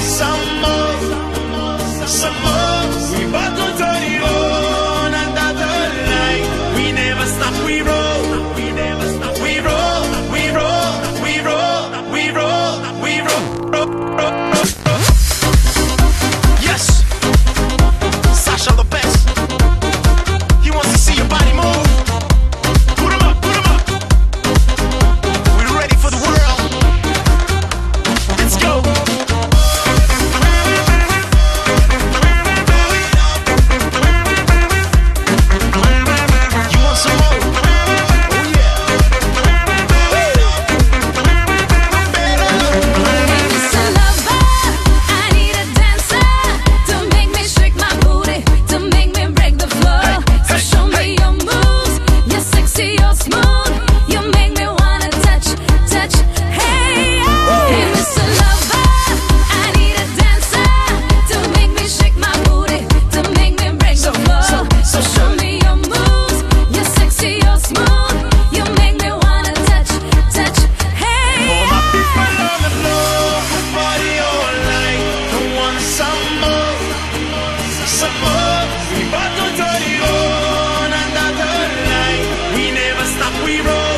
some more, some more. Roll. We roll,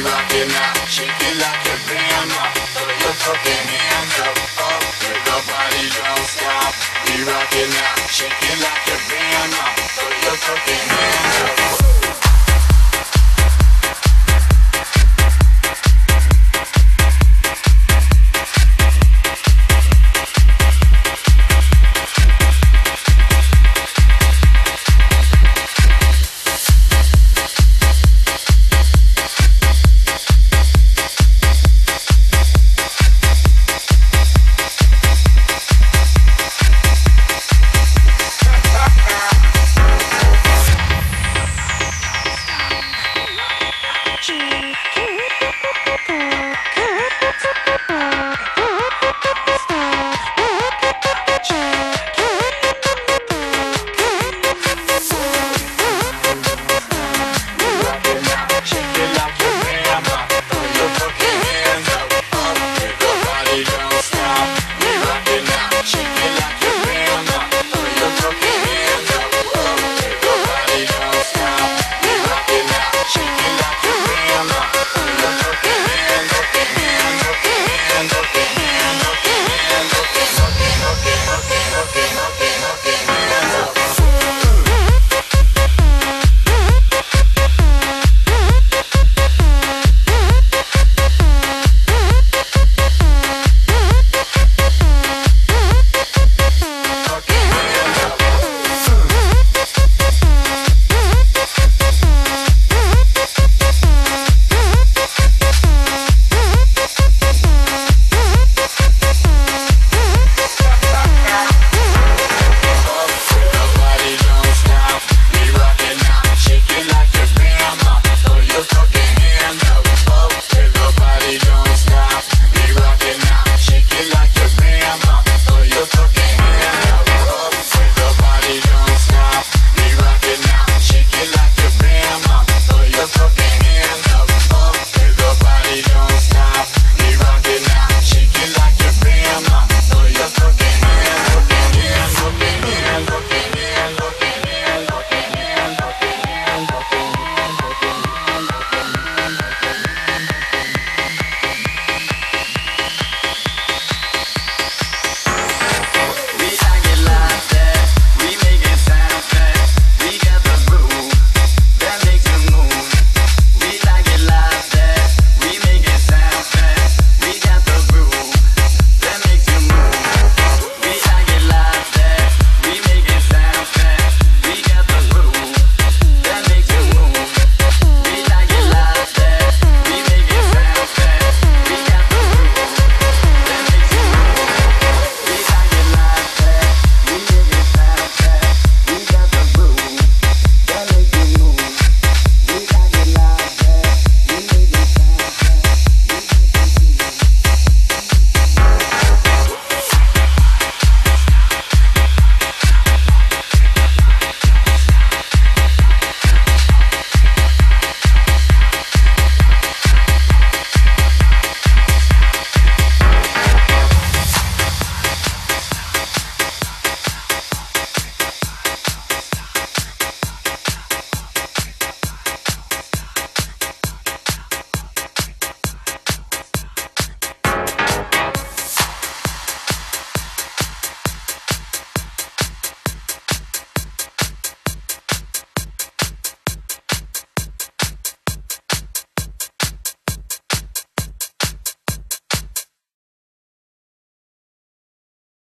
Rockin' out, shakin' like a grandma. Throw your hands up. Make don't oh, stop. Rockin' like a grandma. Your fucking hands up.